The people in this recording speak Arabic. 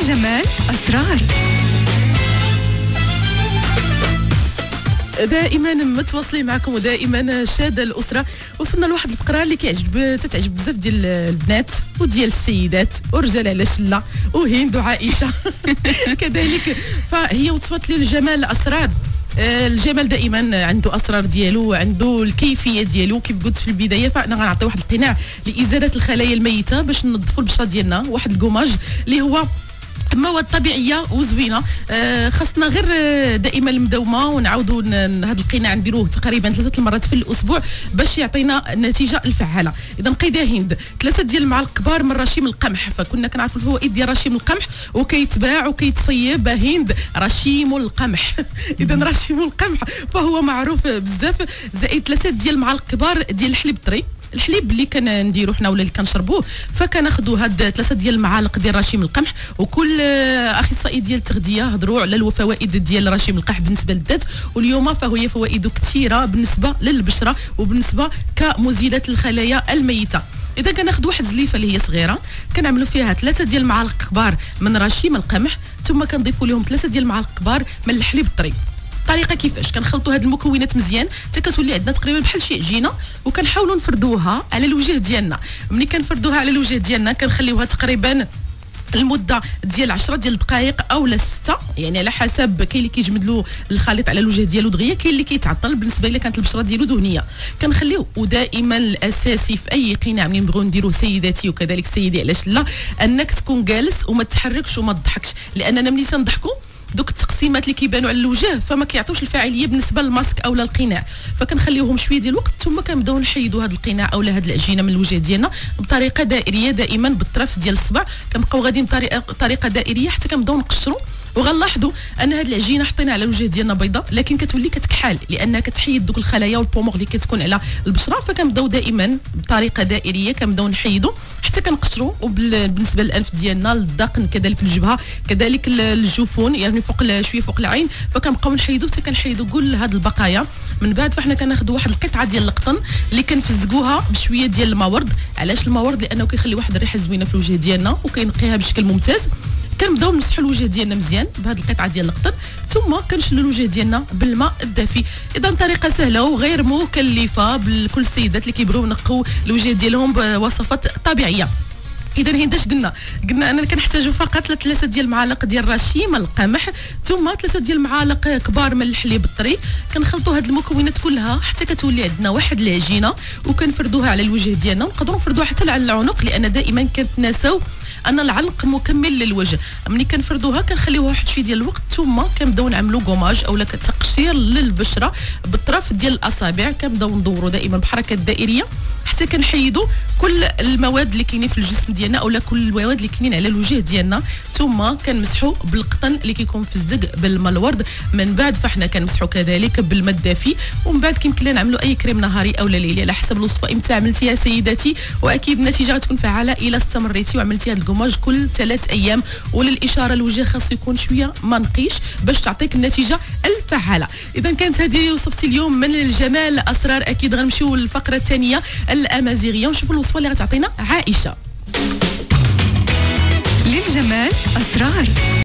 للجمال أسرار. دائما متواصلين معكم ودائما شاده الأسرة. وصلنا لواحد الفقره اللي كيعجب تتعجب بزاف ديال البنات وديال السيدات. والرجال على شلة وهند وعائشة. كذلك. فهي وصفت لي الجمال الاسرار آه، الجمال دائما عنده أسرار ديالو وعنده الكيفية ديالو. كيف قلت في البداية فأنا غنعطي واحد القناع لإزالة الخلايا الميتة باش ننظفوا البشرة ديالنا. واحد الكوماج اللي هو مواد طبيعيه وزوينة. آه خاصنا غير آه، دائما المداومة ونعاودوا هذا القناع نديروه تقريبا ثلاثة المرات في الأسبوع باش يعطينا النتيجه الفعالة. إذا قيده هند ثلاثة ديال المعالق كبار من رشيم القمح. فكنا كنعرفوا الفوائد ديال رشيم القمح وكيتباع وكيتصيب هند رشيم القمح. إذا رشيم القمح فهو معروف بزاف. زائد ثلاثة ديال المعالق كبار ديال الحليب الطري الحليب اللي كنديرو حنا ولا اللي كنشربوه فكناخذوا هاد ثلاثة ديال المعالق ديال رشيم القمح وكل أخصائي ديال التغذية هضروا على الفوائد ديال رشيم القمح بالنسبة للذات واليوم فهي فوائد كثيرة بالنسبة للبشرة وبالنسبة كمزيلات الخلايا الميتة. إذا كناخذ واحد زليفه اللي هي صغيرة كنعملوا فيها ثلاثة ديال المعالق كبار من رشيم القمح ثم كنضيفوا لهم ثلاثة ديال المعالق كبار من الحليب الطري. الطريقة كيفاش؟ كنخلطوا هاد المكونات مزيان. حتى كتولي عندنا تقريبا بحال شي عجينة وكنحاولوا نفردوها على الوجه ديالنا. ملي كنفردوها على الوجه ديالنا كنخليوها تقريبا المدة ديال 10 ديال الدقائق أو لا 6 يعني على حسب كاين اللي كيجمد له الخليط على الوجه ديالو دغيا كاين اللي كيتعطل. بالنسبة إلا كانت البشرة ديالو دهنية. كنخليوه ودائما الأساسي في أي قناع ملي نبغيو نديروه سيداتي وكذلك سيدي علاش لا أنك تكون جالس وما تحركش وما تضحكش. لأننا ملي تنضحكو دوك التقسيمات اللي كيبانوا على الوجه فما كيعطوش الفاعلية بالنسبة للماسك أو القناع فكنخليوهم شوية ديال الوقت ثم كنبداو نحيدوا هذا القناع أو هذه العجينه من الوجه ديالنا بطريقة دائرية دائما بالطرف ديال الصبع كنبقاو غاديين بطريقه طريقة دائرية حتى كنبداو نقشروا وغنلاحظوا أن هذه العجينة حطينا على الوجه ديالنا بيضاء لكن كتولي كتكحال لأنها كتحيد دوك الخلايا والبو مور اللي كتكون على البشرة فكنبداو دائما بطريقة دائرية كنبداو نحيدوا حتى كنقشروا وبالنسبه للانف ديالنا للذقن كذلك الجبهة كذلك الجفون يعني فوق شوية فوق العين فكنبقاو نحيدوا حتى كنحيدوا كل هذه البقايا. من بعد فإحنا كناخذوا واحد القطعة ديال القطن اللي كنفزقوها بشوية ديال المورد علاش المورد لأنه كيخلي واحد الريحة زوينة في الوجه ديالنا وكينقيها بشكل ممتاز. كنبداو نمسحوا الوجه ديالنا مزيان بهذه القطعة ديال القطن ثم كنشلوا الوجه ديالنا بالماء الدافي. إذا طريقة سهلة وغير مكلفة لكل السيدات اللي كيبغيو ينقوا الوجه ديالهم بوصفات طبيعية. إذا هنداش قلنا قلنا أننا كنحتاجوا فقط ثلاثة ديال المعالق ديال رشيم القمح ثم ثلاثة ديال المعالق كبار من الحليب الطري. كنخلطوا هذه المكونات كلها حتى كتولي عندنا واحد العجينة وكنفردوها على الوجه ديالنا. ونقدروا نفردوها حتى على العنق لأن دائما كنتناساو أن العلق مكمل للوجه. ملي كنفردوها كنخليوها واحد شوية ديال الوقت. ثم كنبداو نعملوا كوماج اولا تقشير للبشرة بالطرف ديال الأصابع كنبداو ندوروا دائما بحركات دائرية حتى كنحيدوا كل المواد اللي كاينين في الجسم ديالنا اولا كل المواد اللي كاينين على الوجه ديالنا. ثم كنمسحوا بالقطن اللي كيكون في الزق بالماء الورد من بعد فاحنا كنمسحوا كذلك بالماء الدافي. ومن بعد كيمكن لنا نعملوا أي كريم نهاري أو ليلي. على حسب الوصفة إمتى عملتيها سيداتي. وأكيد النتيجة غتكون فعالة. إلى استمريتي وعملتي هذا الكوماج كل ثلاث أيام. وللإشارة الوجه خاص يكون شوية ما نقيش باش تعطيك النتيجة الفعالة. إذا كانت هذه وصفتي اليوم من الجمال أسرار أكيد غنمشيو للفقرة الثانية الأمازيغية ونشوفوا الوصفة اللي غتعطينا عائشة. للجمال أسرار.